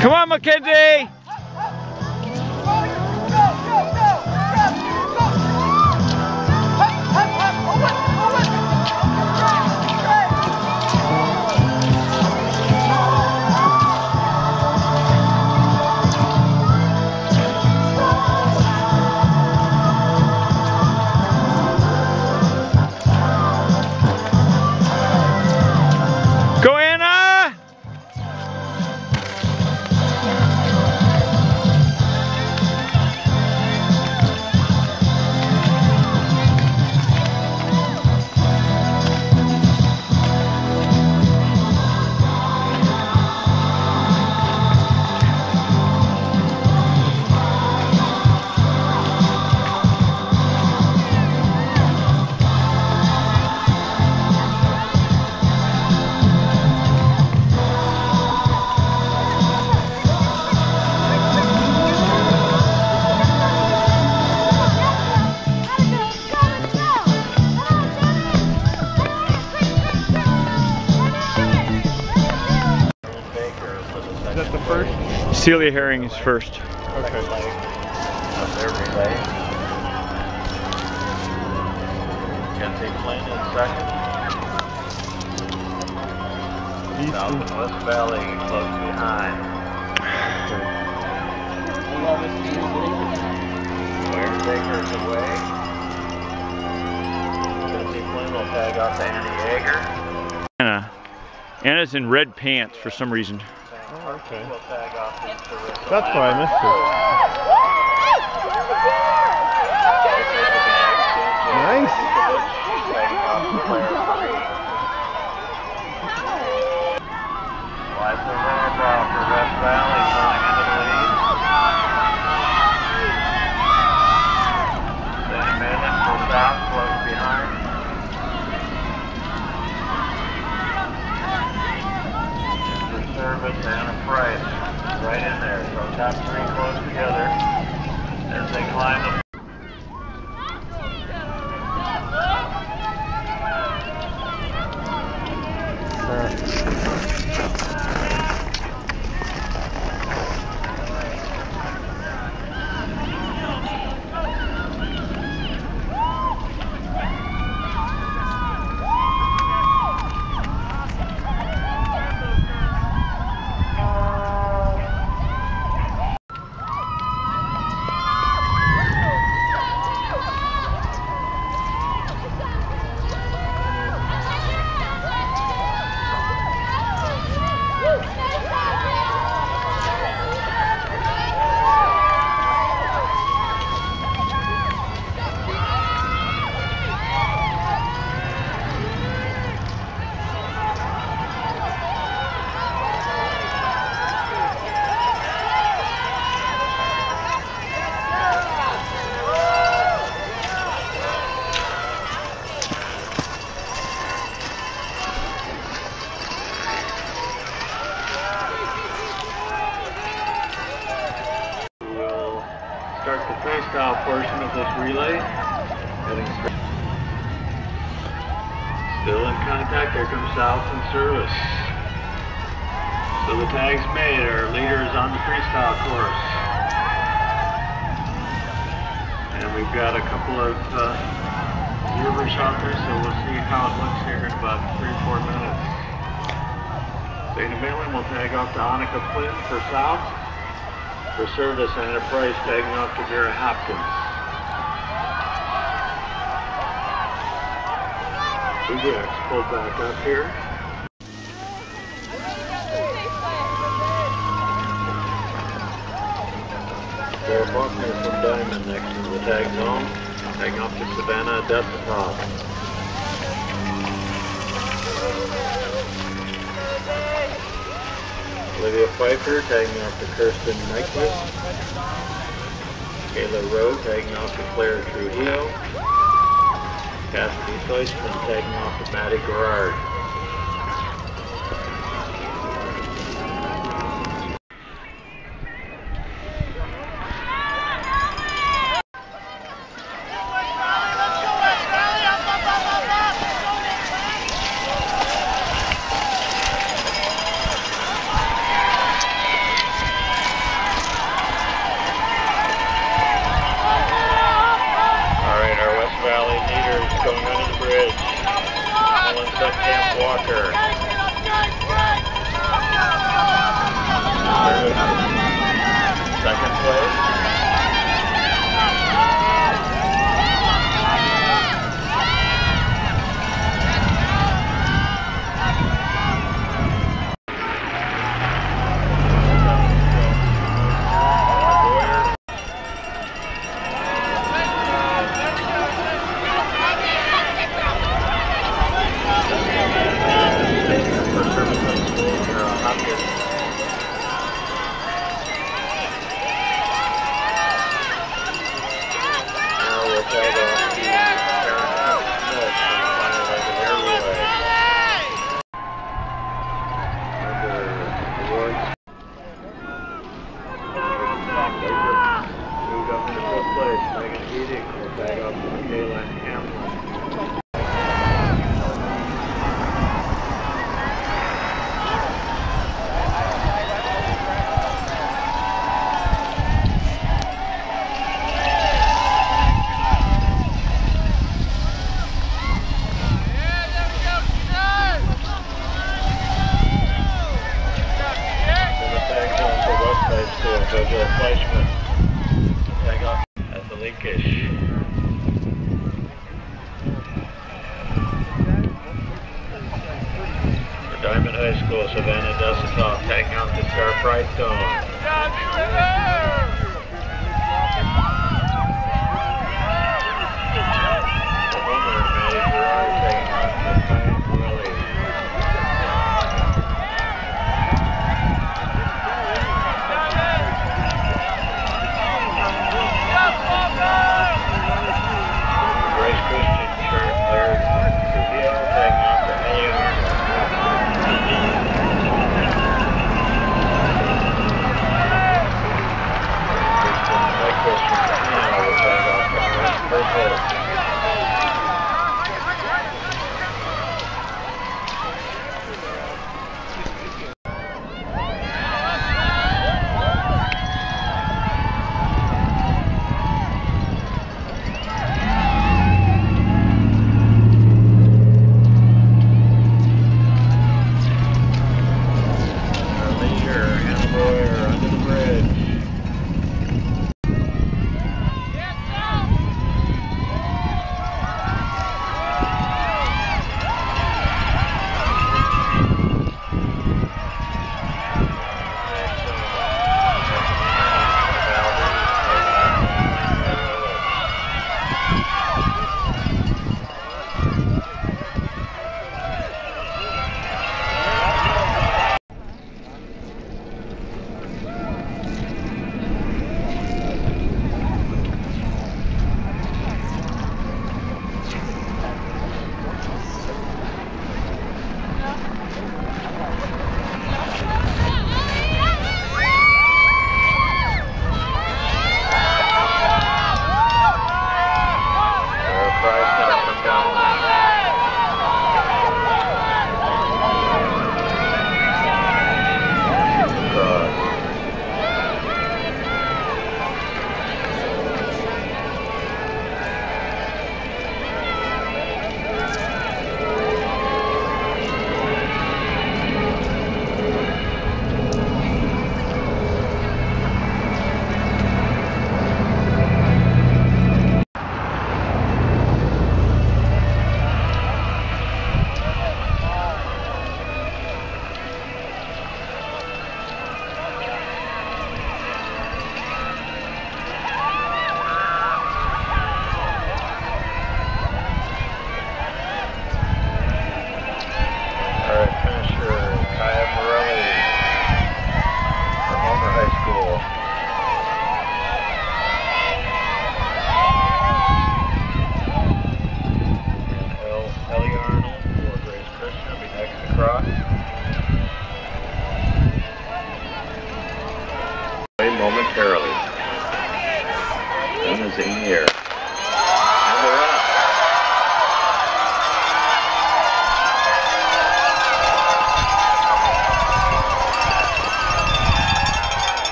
Come on, Mackenzie! That the first? Celia Herring is first. Okay. of their relay. Plain in second. East South and- and West Valley close behind. Ware Baker's away. Kenzie Plain will tag off to Andy Yeager. Anna. Anna's in red pants for some reason. Oh, okay. Will tag off to Teresa That's why I missed it. And we've got a couple of uh, viewers out there, so we'll see how it looks here in about three, or four minutes. Dana Malin will tag off to Annika Flynn for South. For service, Anna Price tagging off to Vera Hopkins. Ugax pulled back up here. Sarah Faulkner from Diamond next to the tag zone. Tagging off to Savannah Despotov. Olivia Pfeiffer tagging off to Kirsten Nyquist. Kayla Rowe tagging off to Claire Trujillo. Cassidy Fleischman tagging off to Maddie Gerard.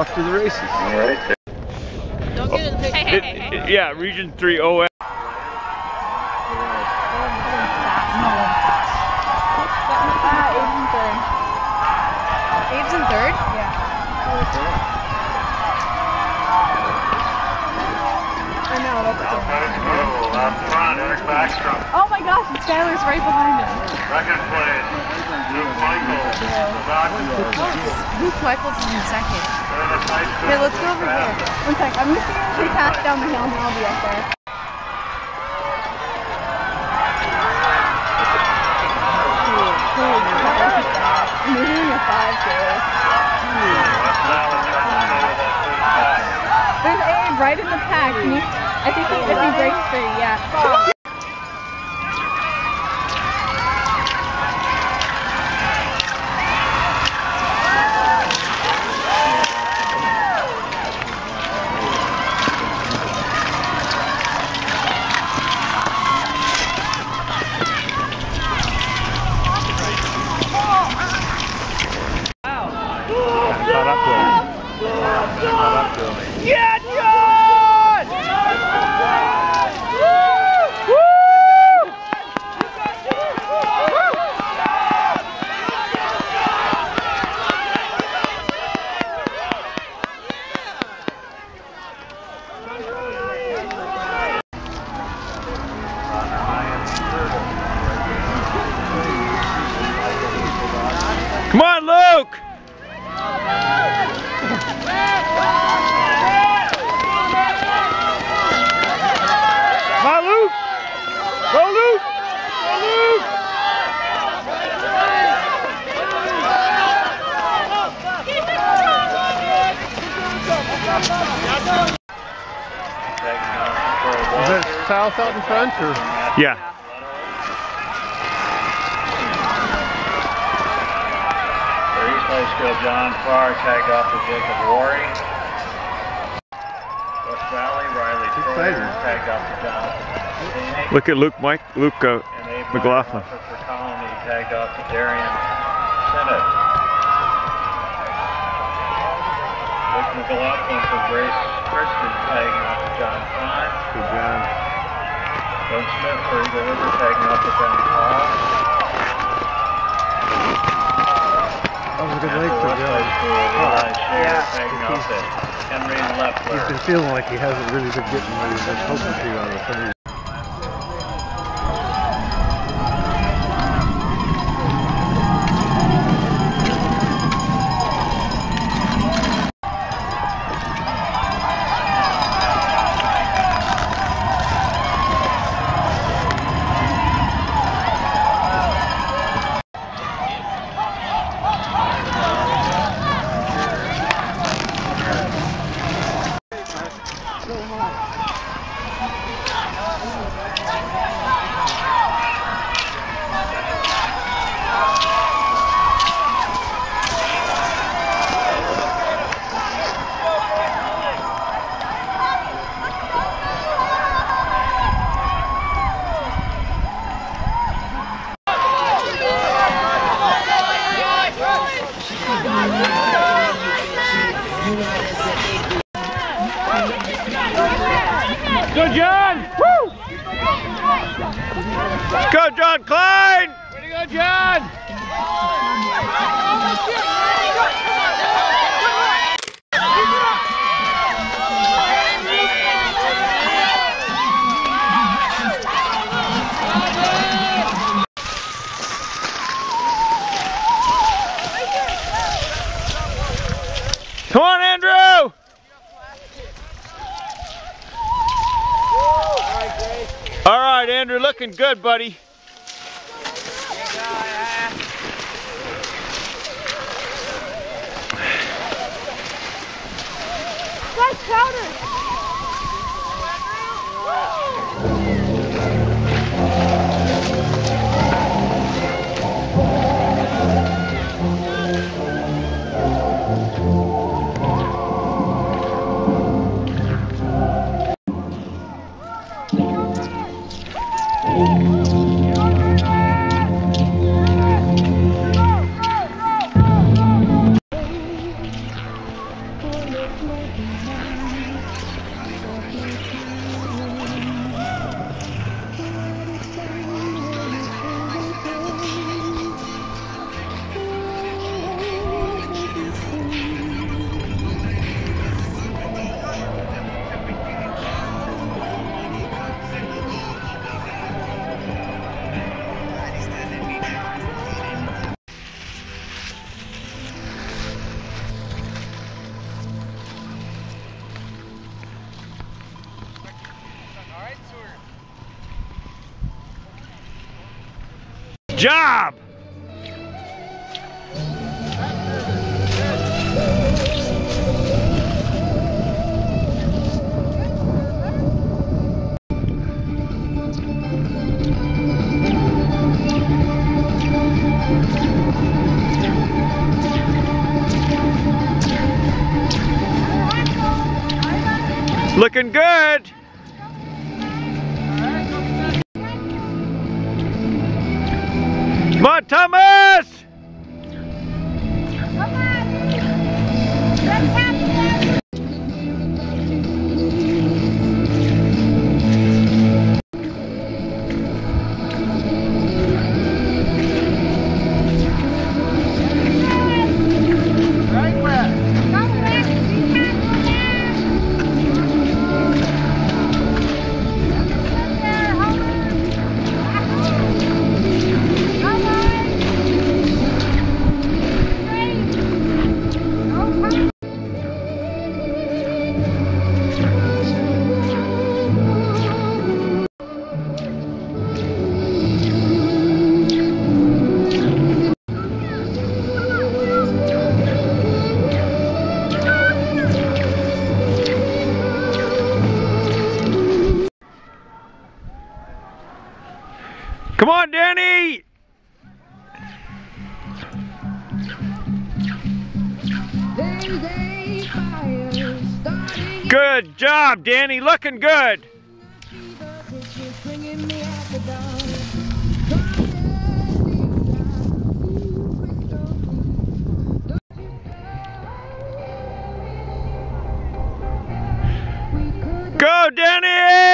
Off to the races. All right. Don't get in the picture. Hey, It- hey, hey, it- yeah, Region 3 OS. Abe's in third? I know, that's Now first. Oh, up front, Eric Backstrom. Oh my gosh, and Skylar's right behind him. Second place, Luke Michael. Luke Michaels is in second. Third high school. Okay, let's go over here. One sec, I'm just gonna take pass down the hill and I'll be up there. I'm doing a 5K. West Valley trying to stay with that first pack. There's Abe right in the pack. I think he, if he breaks free, yeah. Yeah, John! Come on, Luke! Come on, Luke! Go, Luke! Go, Luke! Taking off for a Is. South out in front or? Yeah. For East High School, John Farr tagged off to Jacob Wary. West Valley, Riley Troyer tagged off to Jonathan Feeney. Look at Luke Mike Luke uh, And Abe McLaughlin. Meyer for Colony tagged off to Darian Sinnott. Luke McLaughlin for Grace Christian tagging off to John Klein. Good job. Doug Smith for Eagle River tagging off to Ben That was a good And leg for for West High Joe. School, Eli oh, Scher Yeah. tagging off to Henry He's Leffler. been feeling like he hasn't really been getting what he's been hoping to out of some of these. Go, John! Woo! Go, John Klein! Way to go, John! Andrew, looking good, buddy. Good. Good job, Danny. Looking good. Go, Danny!